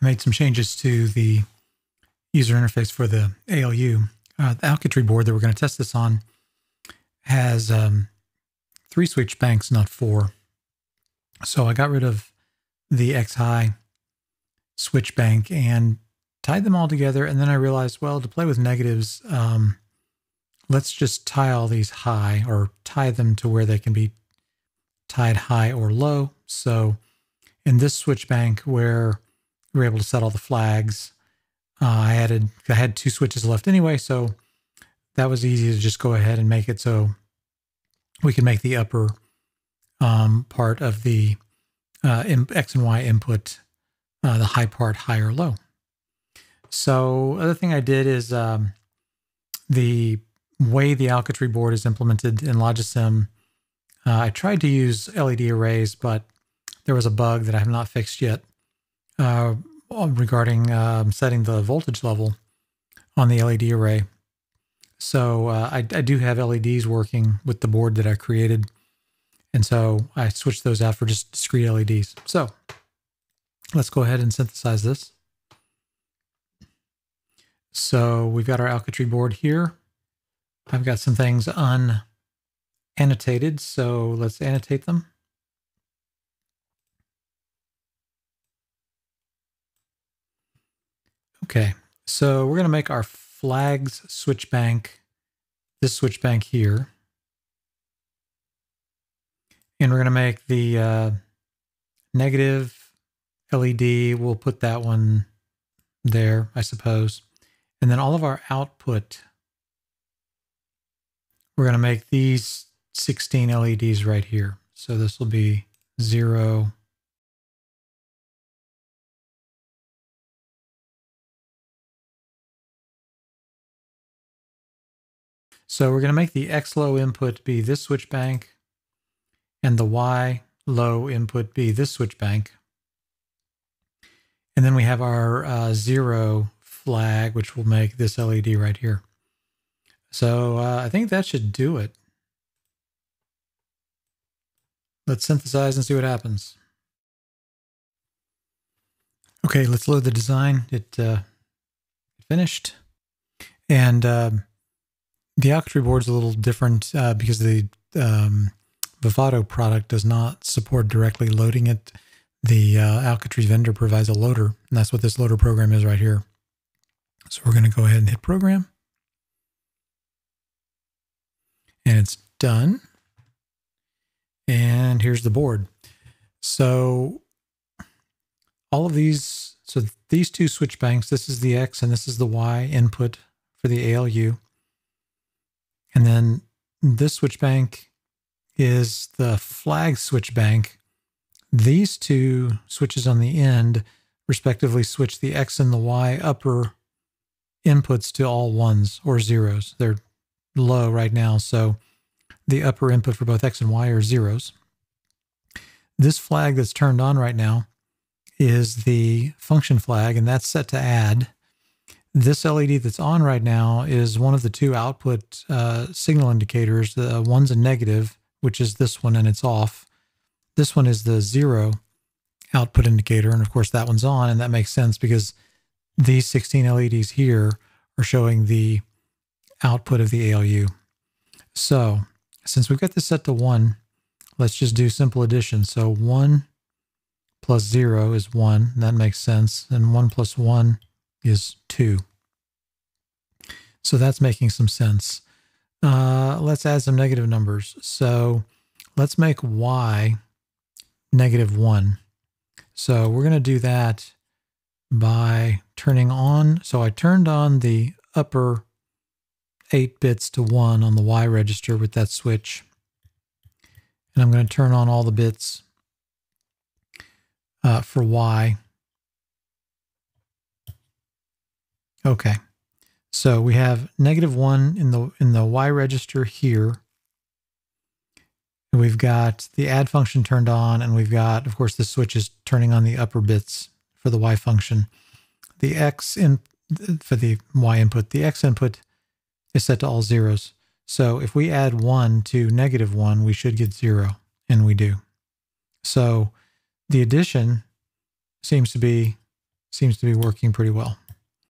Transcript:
I made some changes to the user interface for the ALU. Uh, the Alchitry board that we're going to test this on has um, three switch banks, not four. So I got rid of the X high switch bank and tied them all together. And then I realized, well, to play with negatives, um, let's just tie all these high or tie them to where they can be tied high or low. So in this switch bank where we were able to set all the flags, uh, I added, I had two switches left anyway, so that was easy to just go ahead and make it so we can make the upper um, part of the uh, X and Y input, uh, the high part high or low. So other thing I did is um, the way the Alchitry board is implemented in Logisim, uh, I tried to use LED arrays, but there was a bug that I have not fixed yet uh, regarding um, setting the voltage level on the LED array. So uh, I, I, do have LEDs working with the board that I created. And so I switched those out for just discrete LEDs. So let's go ahead and synthesize this. So we've got our Alchitry board here. I've got some things unannotated, so let's annotate them. Okay, so we're going to make our flags switch bank, this switch bank here. And we're going to make the uh, negative LED, we'll put that one there, I suppose. And then all of our output, we're going to make these 16 LEDs right here. So this will be 0, So we're going to make the X low input be this switch bank and the Y low input be this switch bank. And then we have our uh, zero flag, which will make this LED right here. So uh, I think that should do it. Let's synthesize and see what happens. Okay, let's load the design. It uh, finished. And um, the Alchitry board is a little different uh, because the um, Vivado product does not support directly loading it. The uh, Alchitry vendor provides a loader, and that's what this loader program is right here. So we're going to go ahead and hit program. And it's done. And here's the board. So all of these, so these two switch banks, this is the X and this is the Y input for the ALU. And then this switch bank is the flag switch bank. These two switches on the end respectively switch the X and the Y upper inputs to all ones or zeros. They're low right now, so the upper input for both X and Y are zeros. This flag that's turned on right now is the function flag, and that's set to add. This LED that's on right now is one of the two output uh, signal indicators. The one's a negative, which is this one, and it's off. This one is the zero output indicator, and of course that one's on, and that makes sense because these 16 LEDs here are showing the output of the ALU. So since we've got this set to 1, let's just do simple addition. So 1 plus 0 is 1. That makes sense. And 1 plus 1 is 2. So that's making some sense. Uh, let's add some negative numbers. So let's make y negative 1. So we're going to do that by turning on. So I turned on the upper 8 bits to 1 on the Y register with that switch. And I'm going to turn on all the bits uh, for Y. Okay. So we have negative 1 in the in the Y register here. And we've got the add function turned on, and we've got, of course, the switch is turning on the upper bits for the Y function. The X in for the Y input, the X input is set to all zeros. So if we add 1 to negative 1, we should get 0, and we do. So the addition seems to be seems to be working pretty well.